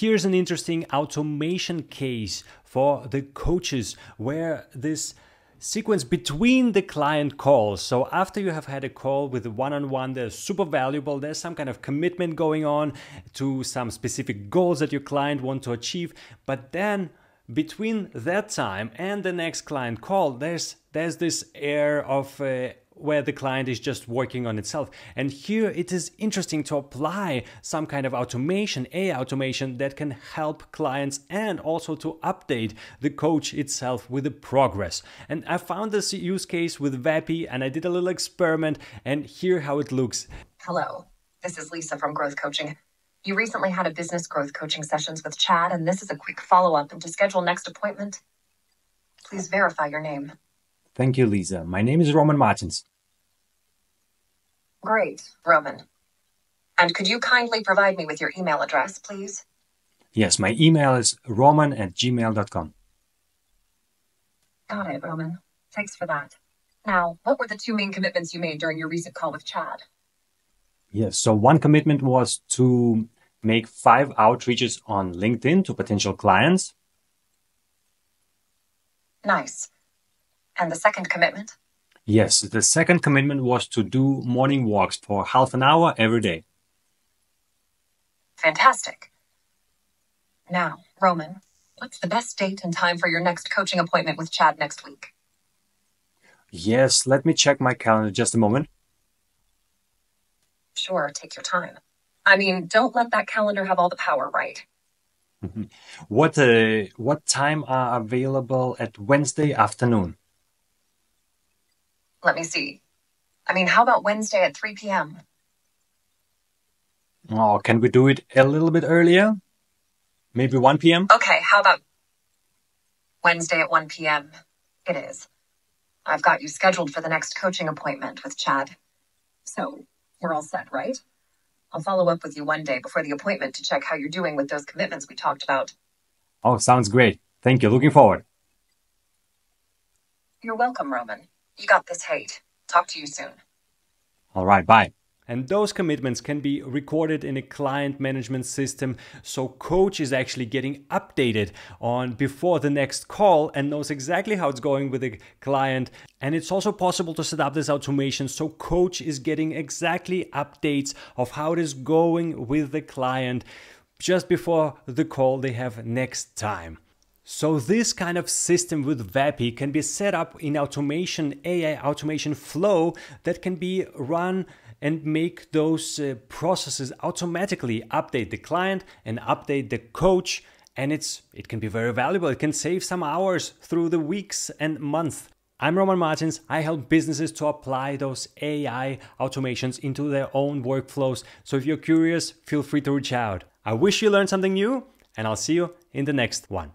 here's an interesting automation case for the coaches where this sequence between the client calls. So after you have had a call with one-on-one, they're super valuable. There's some kind of commitment going on to some specific goals that your client want to achieve. But then between that time and the next client call, there's there's this air of uh, where the client is just working on itself. And here it is interesting to apply some kind of automation, a automation that can help clients and also to update the coach itself with the progress. And I found this use case with Vapi and I did a little experiment and here how it looks. Hello, this is Lisa from Growth Coaching. You recently had a business growth coaching sessions with Chad, and this is a quick follow up and to schedule next appointment. Please verify your name. Thank you, Lisa. My name is Roman Martins. Great, Roman. And could you kindly provide me with your email address, please? Yes, my email is roman at gmail.com. Got it, Roman. Thanks for that. Now, what were the two main commitments you made during your recent call with Chad? Yes, so one commitment was to make five outreaches on LinkedIn to potential clients. Nice. And the second commitment? Yes, the second commitment was to do morning walks for half an hour every day. Fantastic. Now, Roman, what's the best date and time for your next coaching appointment with Chad next week? Yes, let me check my calendar just a moment. Sure, take your time. I mean, don't let that calendar have all the power, right? What uh, what time are available at Wednesday afternoon? Let me see. I mean, how about Wednesday at 3 p.m.? Oh, can we do it a little bit earlier? Maybe 1 p.m.? Okay, how about Wednesday at 1 p.m.? It is. I've got you scheduled for the next coaching appointment with Chad. So we're all set, right? I'll follow up with you one day before the appointment to check how you're doing with those commitments we talked about. Oh, sounds great. Thank you. Looking forward. You're welcome, Roman. You got this hate. Talk to you soon. All right, bye. And those commitments can be recorded in a client management system. So coach is actually getting updated on before the next call and knows exactly how it's going with the client. And it's also possible to set up this automation so coach is getting exactly updates of how it is going with the client just before the call they have next time. So this kind of system with Vapi can be set up in automation, AI automation flow that can be run and make those uh, processes automatically update the client and update the coach. And it's it can be very valuable. It can save some hours through the weeks and months. I'm roman martins. I help businesses to apply those ai automations into their own workflows. So if you're curious feel free to reach out. I wish you learned something new and i'll see you in the next one